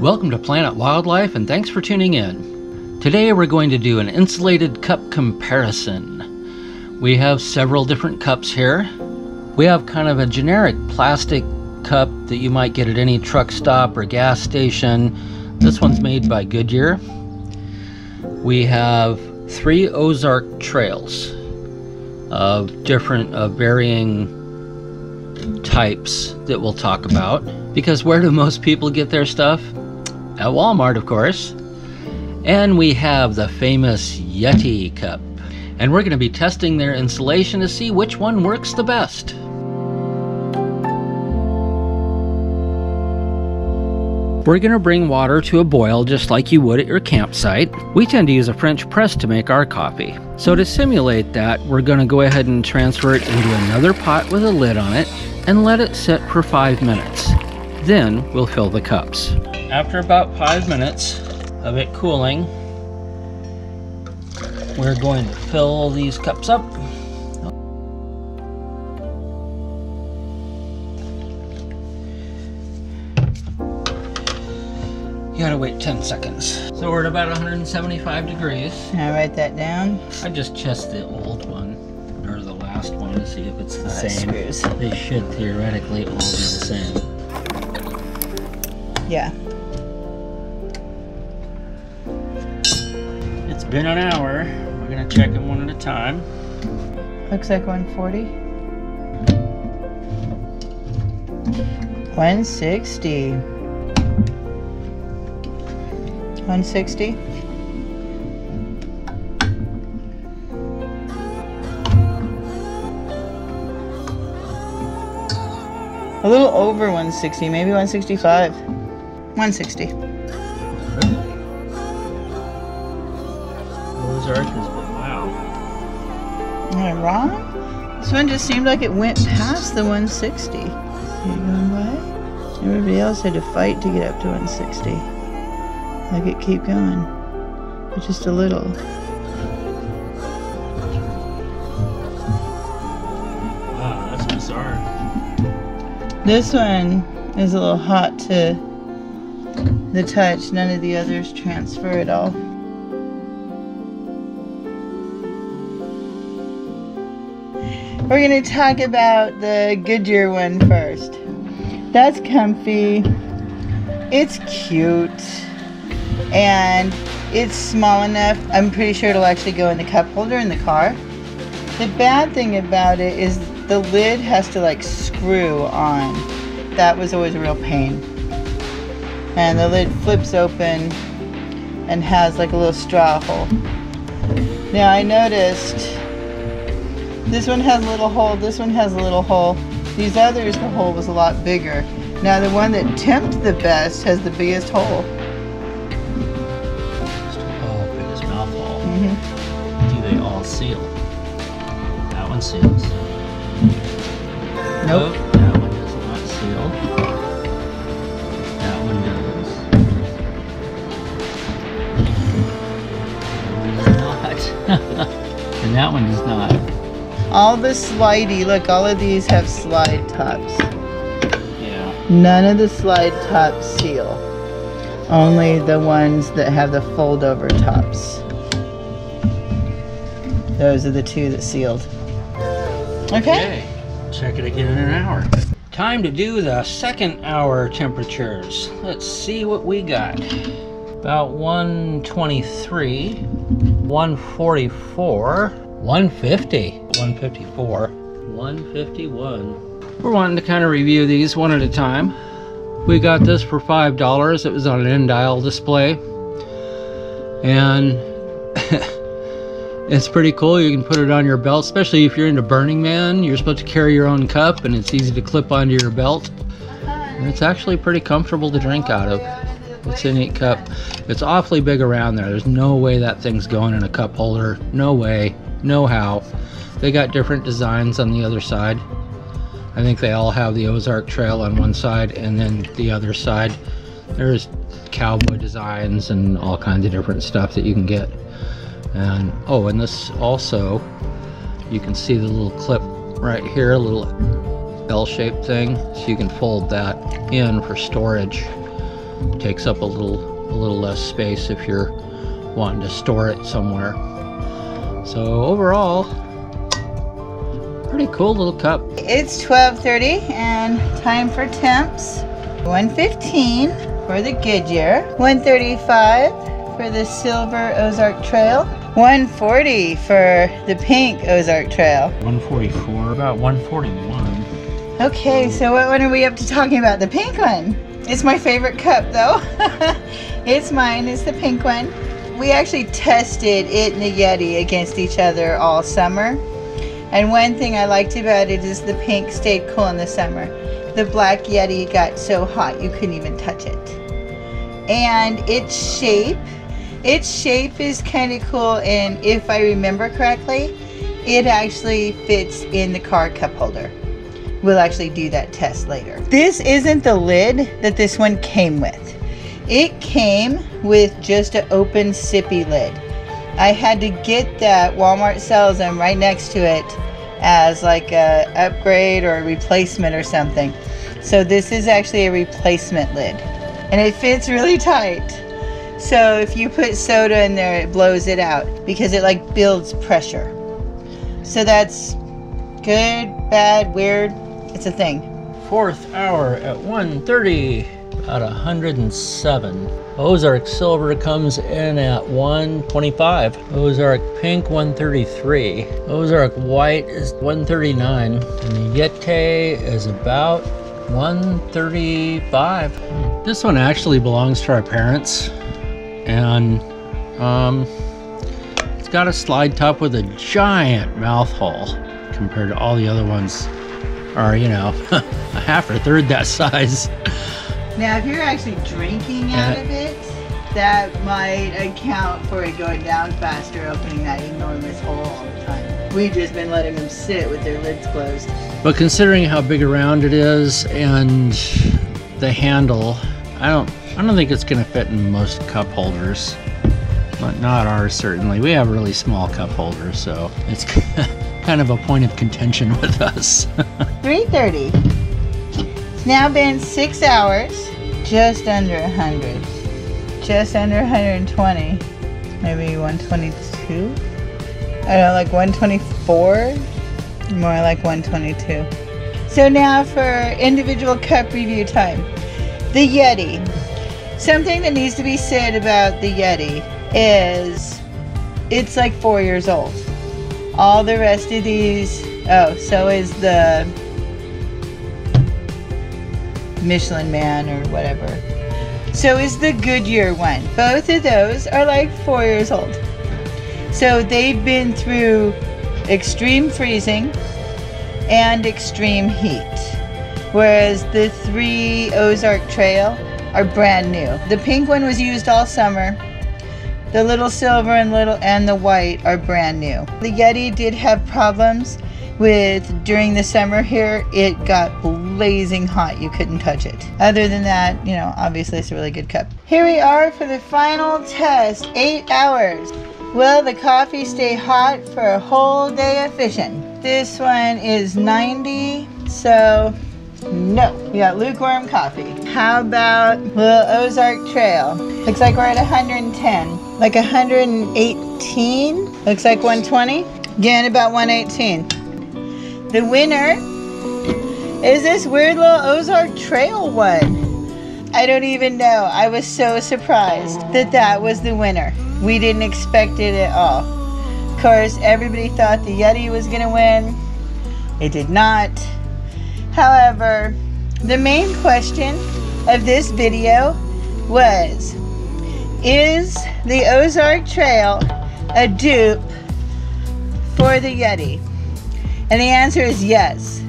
Welcome to Planet Wildlife and thanks for tuning in. Today we're going to do an insulated cup comparison. We have several different cups here. We have kind of a generic plastic cup that you might get at any truck stop or gas station. This one's made by Goodyear. We have three Ozark trails of different, of varying types that we'll talk about. Because where do most people get their stuff? At Walmart, of course. And we have the famous Yeti cup. And we're going to be testing their insulation to see which one works the best. We're going to bring water to a boil just like you would at your campsite. We tend to use a French press to make our coffee. So to simulate that, we're going to go ahead and transfer it into another pot with a lid on it and let it sit for five minutes. Then we'll fill the cups. After about five minutes of it cooling, we're going to fill these cups up. You gotta wait 10 seconds. So we're at about 175 degrees. Can I write that down? I just chest the old one, or the last one, to see if it's the Oh, that same. screws. They should theoretically all be the same. Yeah. It's been an hour. We're gonna check them one at a time. Looks like 140. 160. 160. A little over 160, maybe 165. 160. Ozark has been, wow. Am I wrong? This one just seemed like it went past the 160. You going by? Everybody else had to fight to get up to 160. Like it keep going. But just a little. Wow, that's bizarre. This one is a little hot to the touch. None of the others transfer at all. We're going to talk about the Goodyear one first. That's comfy. It's cute. And it's small enough. I'm pretty sure it'll actually go in the cup holder in the car. The bad thing about it is the lid has to like screw on. That was always a real pain. And the lid flips open and has like a little straw hole. Now I noticed this one has a little hole, this one has a little hole. These others, the hole was a lot bigger. Now the one that temped the best has the biggest hole. Oh, biggest mouth hole. hmm Do they all seal? That one seals. Nope. That and that one does not. All the slidey, look, all of these have slide tops. Yeah. None of the slide tops seal. Only the ones that have the fold over tops. Those are the two that sealed. Okay. Okay. Check it again in an hour. Time to do the second hour temperatures. Let's see what we got. About 123, 144, 150, 154, 151. We're wanting to kind of review these one at a time. We got this for $5. It was on an end aisle display. And It's pretty cool. You can put it on your belt, especially if you're into Burning Man. You're supposed to carry your own cup, and it's easy to clip onto your belt. And it's actually pretty comfortable to drink out of. It's a neat cup. It's awfully big around there. There's no way that thing's going in a cup holder. No way. No how. They got different designs on the other side. I think they all have the Ozark Trail on one side, and then the other side, there's cowboy designs and all kinds of different stuff that you can get. And oh, and this also, you can see the little clip right here, a little L-shaped thing, so you can fold that in for storage. Takes up a little a little less space if you're wanting to store it somewhere. So overall, pretty cool little cup. It's 12:30 and time for temps. 115 for the Goodyear, 135 for the Silver Ozark Trail, 140 for the Pink Ozark Trail. 144, about 141. Okay, so what one are we up to talking about? The pink one. It's my favorite cup though. it's mine, it's the pink one. We actually tested it and the Yeti against each other all summer. And one thing I liked about it is the pink stayed cool in the summer. The black Yeti got so hot you couldn't even touch it. And its shape, its shape is kind of cool and if I remember correctly, it actually fits in the car cup holder. We'll actually do that test later. This isn't the lid that this one came with. It came with just an open sippy lid. I had to get that. Walmart sells them right next to it as like a upgrade or a replacement or something. So this is actually a replacement lid. And it fits really tight. So if you put soda in there, it blows it out because it like builds pressure. So that's good, bad, weird, it's a thing. Fourth hour at 1.30, about 107. Ozark Silver comes in at 125. Ozark Pink 133. Ozark White is 139. And the Yeti is about 135. This one actually belongs to our parents. And um, it's got a slide top with a giant mouth hole compared to all the other ones are, you know, a half or a third that size. Now, if you're actually drinking out of it, that might account for it going down faster, opening that enormous hole all the time. We've just been letting them sit with their lids closed. But considering how big around it is and the handle, I don't I don't think it's gonna fit in most cup holders. But not ours certainly. We have really small cup holders, so it's kind of a point of contention with us. 3.30. It's now been six hours, just under 100. Just under 120. Maybe 122? I don't know, like 124? More like 122. So now for individual cup review time. The Yeti. Something that needs to be said about the Yeti is it's like four years old. All the rest of these, oh, so is the Michelin Man or whatever. So is the Goodyear one. Both of those are like four years old. So they've been through extreme freezing and extreme heat. Whereas the three Ozark Trail are brand new. The pink one was used all summer. The little silver and little and the white are brand new. The Yeti did have problems with during the summer here it got blazing hot. You couldn't touch it. Other than that you know obviously it's a really good cup. Here we are for the final test. Eight hours. Will the coffee stay hot for a whole day of fishing? This one is 90 so no. We got lukewarm coffee. How about little ozark trail? Looks like we're at 110 like 118 looks like 120 again about 118 the winner is this weird little Ozark Trail one. I don't even know. I was so surprised that that was the winner. We didn't expect it at all. Of course, everybody thought the Yeti was going to win. It did not. However, the main question of this video was Is the Ozark Trail a dupe for the Yeti? And the answer is yes.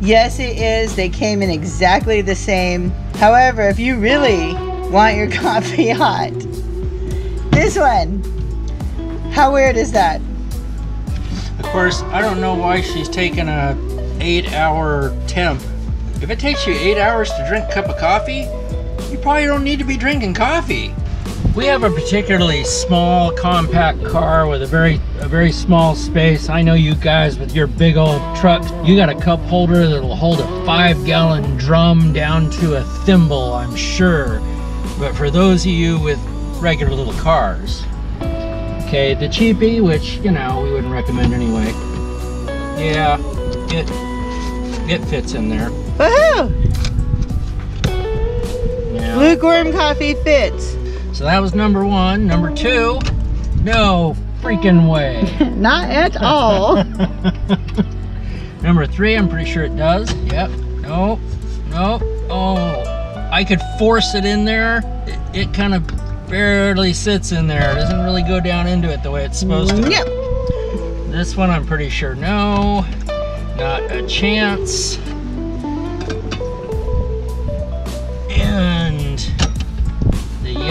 Yes, it is. They came in exactly the same. However, if you really want your coffee hot, this one, how weird is that? Of course, I don't know why she's taking a eight hour temp. If it takes you eight hours to drink a cup of coffee, you probably don't need to be drinking coffee. We have a particularly small, compact car with a very, a very small space. I know you guys with your big old trucks, you got a cup holder that'll hold a five gallon drum down to a thimble, I'm sure. but for those of you with regular little cars. Okay, the cheapy, which, you know, we wouldn't recommend anyway. Yeah, it, it fits in there. Woohoo! Yeah. Lukewarm coffee fits. So that was number one. Number two, no freaking way. Not at all. Number three, I'm pretty sure it does. Yep. Nope. Nope. Oh, I could force it in there. It, it kind of barely sits in there. It doesn't really go down into it the way it's supposed to. Yep. This one, I'm pretty sure no. Not a chance.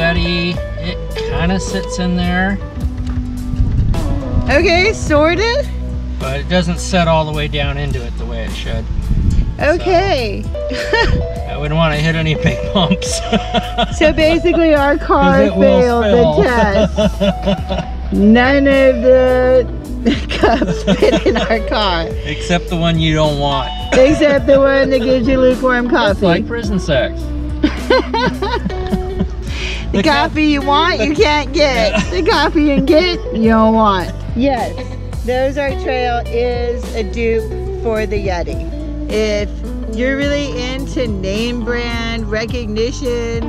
Yeti, it kind of sits in there. Okay, sorted. but it doesn't set all the way down into it the way it should. Okay. I wouldn't want to hit any big bumps. so basically our car failed fail. the test. None of the cups fit in our car. Except the one you don't want. Except the one that gives you lukewarm It's coffee. like prison sex. The coffee you want, you can't get. The coffee you get, you don't want. Yes, the Ozark Trail is a dupe for the Yeti. If you're really into name brand recognition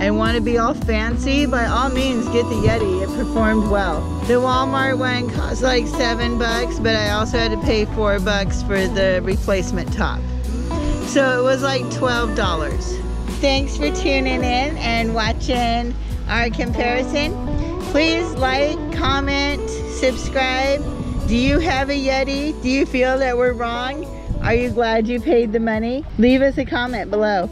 and want to be all fancy, by all means get the Yeti. It performed well. The Walmart one cost like seven bucks, but I also had to pay four bucks for the replacement top. So it was like $12. Thanks for tuning in and watching our comparison. Please like, comment, subscribe. Do you have a Yeti? Do you feel that we're wrong? Are you glad you paid the money? Leave us a comment below.